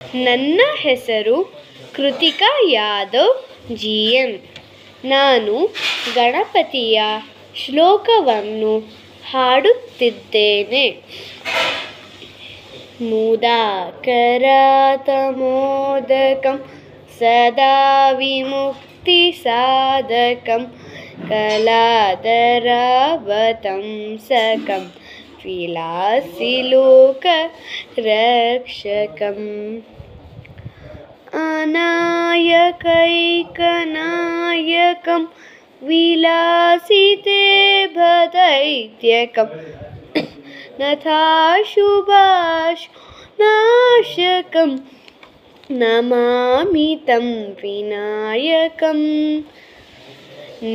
ನನ್ನ ಹೆಸರು Krithika Yadav G M ನಾನು ಗಣಪತಿಯ ಶ್ಲೋಕವನ್ನು ಹಾಡುತ್ತಿದ್ದೇನೆ. ಮುದಾಕರಾತಮೋದಕಂ ಸದಾ ವಿಮುಕ್ತಿ ಸಾಧಕಂ ಕಲಾದರಾವತಂಸಕಂ विलासिलोकरक्षकम् अनायकैकनायकं विलासिते भदैत्यकं नथाशुभाशुनाशकं नमामि तं विनायकं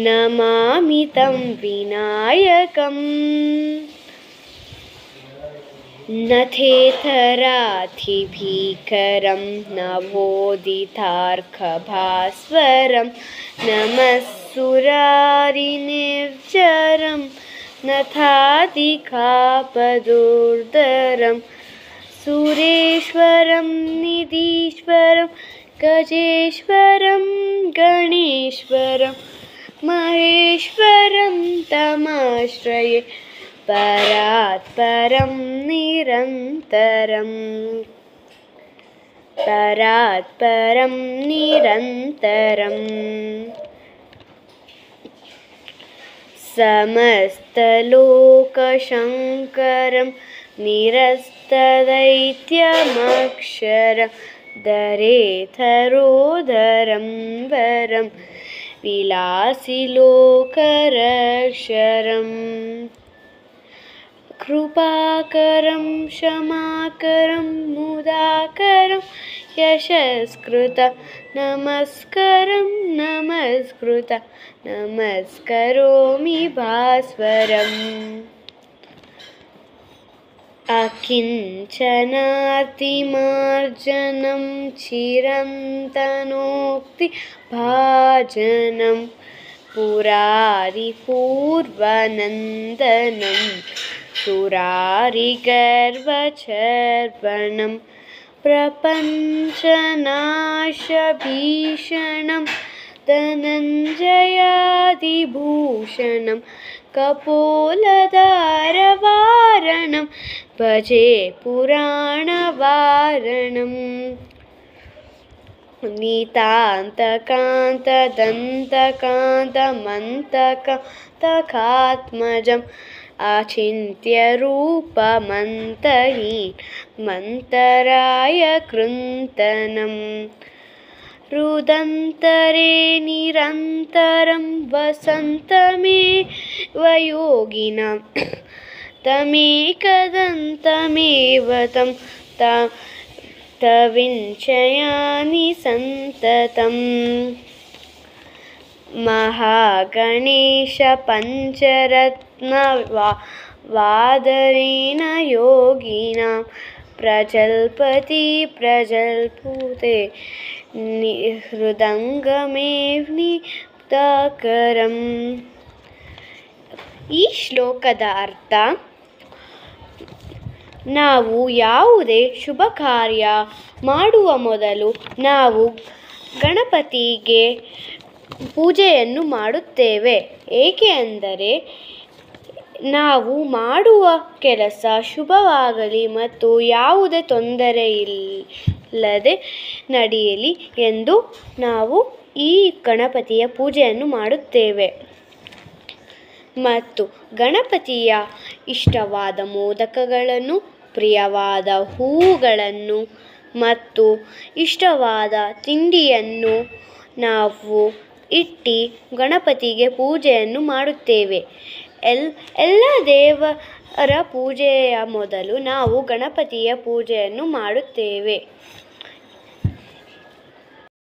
नमामि तं विनायकम्। नथेतराधिभीकरं नवोदितार्कभास्वरं नमः सुरारिनिर्जरं नथादिकापदुर्धरं सुरेश्वरं निधीश्वरं गजेश्वरं गणेश्वरं महेश्वरं तमाश्रये परात् परं निरन्तरम् परात् परं निरन्तरम् समस्तलोकशङ्करं निरस्तदैत्यमक्षरं दरेथरोदरं वरं विलासिलोकरक्षरम् कृपाकरं क्षमाकरं मुदाकरं यशस्कृत नमस्करं नमस्कृत नमस्करोमि भास्वरम्। अकिञ्चनातिमार्जनं चिरन्तनोक्तिभाजनं पुरारिपूर्वनन्दनं सुरारिगर्वचर्वणं प्रपञ्चनाशभीषणं धनञ्जयादिभूषणं कपोलदारवारणं भजे पुराणवारणम् नीतान्तकान्तदन्तकान्तमन्तकान्तकात्मजम् आचिन्त्यरूपमन्तहीनमन्तराय कृन्तनम्। रुदन्तरे निरन्तरं वसन्तमेव योगिनां तमेकदन्तमेव तं तविञ्चयानि सन्ततम् ಮಹಾಗಣೇಶ ಪಂಚರತ್ನ ವಾ ಯೋಗಿನ ಪ್ರಜಲ್ಪತಿ ಪ್ರಜಲ್ಪೂತೆ ಹೃದಂಗಮೇವ್ನಿಪ್ತಕರಂ ಈ ಶ್ಲೋಕದ ಅರ್ಥ, ನಾವು ಯಾವುದೇ ಶುಭ ಕಾರ್ಯ ಮಾಡುವ ಮೊದಲು ನಾವು ಗಣಪತಿಗೆ ಪೂಜೆಯನ್ನು ಮಾಡುತ್ತೇವೆ. ಏಕೆ ಅಂದರೆ, ನಾವು ಮಾಡುವ ಕೆಲಸ ಶುಭವಾಗಲಿ ಮತ್ತು ಯಾವುದೇ ತೊಂದರೆ ಇಲ್ಲದೆ ನಡೆಯಲಿ ಎಂದು ನಾವು ಈ ಗಣಪತಿಯ ಪೂಜೆಯನ್ನು ಮಾಡುತ್ತೇವೆ. ಮತ್ತು ಗಣಪತಿಯ ಇಷ್ಟವಾದ ಮೋದಕಗಳನ್ನು, ಪ್ರಿಯವಾದ ಹೂಗಳನ್ನು ಮತ್ತು ಇಷ್ಟವಾದ ತಿಂಡಿಯನ್ನು ನಾವು ಇಟ್ಟು ಗಣಪತಿಗೆ ಪೂಜೆಯನ್ನು ಮಾಡುತ್ತೇವೆ. ಎಲ್ ಎಲ್ಲ ದೇವರ ಪೂಜೆಯ ಮೊದಲು ನಾವು ಗಣಪತಿಯ ಪೂಜೆಯನ್ನು ಮಾಡುತ್ತೇವೆ.